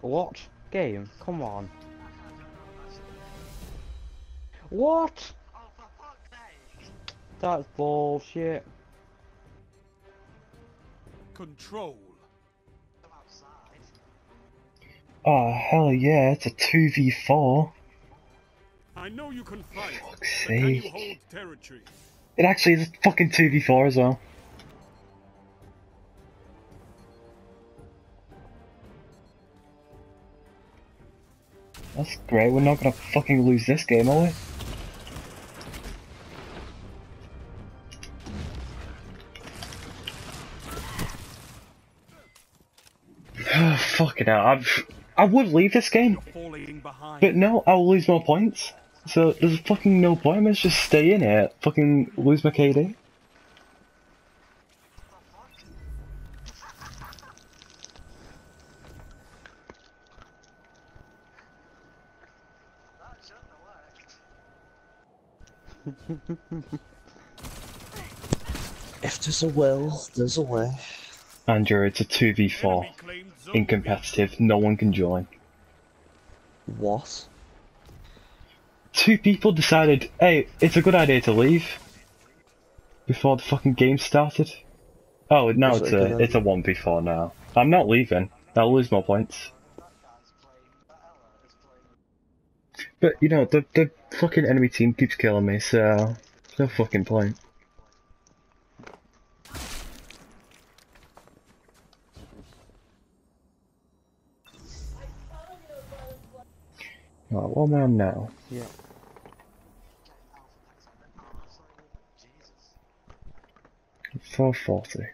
What? Game? Come on. What? Oh, for fuck's sake! That's bullshit. Control. I'm. Oh, hell yeah, it's a 2v4. I know you can fight, but Fuck's can you sake. hold territory? It actually is a fucking 2v4 as well. That's great, we're not gonna fucking lose this game, are we? Oh, fucking hell, I've, I would leave this game, but no, I'll lose more points. So there's fucking no point, let's just stay in here, fucking lose my KD. If there's a will, there's a way. Andrew, it's a 2v4. Enemy claimed zone In competitive, no one can join. What? Two people decided, hey, it's a good idea to leave. Before the fucking game started. Oh, now Is it's a a, good it's a 1v4 now. I'm not leaving. I'll lose more points. That guy's playing. That Ella is playing. But, you know, the, the fucking enemy team keeps killing me, so... No fucking point. Right, what am I on now? Yeah. Getting alpha packs on it. Jesus. 440.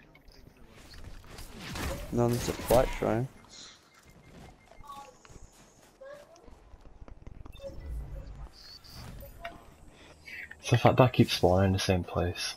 No need to fight, try. So the that I keep spawning in the same place.